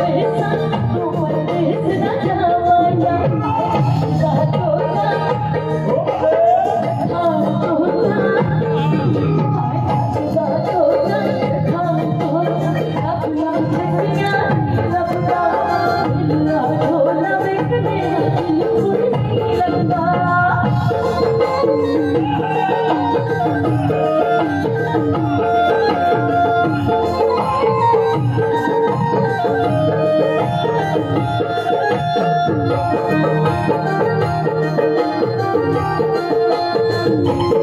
ऐसा Thank you.